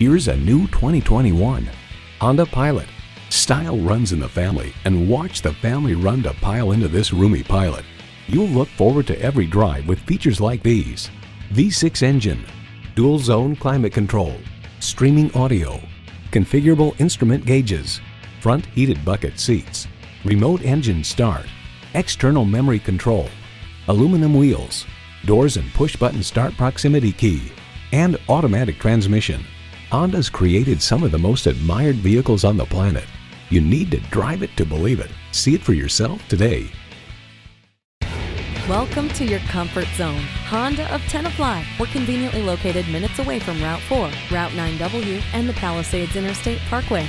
Here's a new 2021 Honda Pilot. Style runs in the family and watch the family run to pile into this roomy Pilot. You'll look forward to every drive with features like these. V6 engine, dual zone climate control, streaming audio, configurable instrument gauges, front heated bucket seats, remote engine start, external memory control, aluminum wheels, doors and push button start proximity key, and automatic transmission. Honda's created some of the most admired vehicles on the planet. You need to drive it to believe it. See it for yourself today. Welcome to your comfort zone. Honda of Tenafly. We're conveniently located minutes away from Route 4, Route 9W, and the Palisades Interstate Parkway.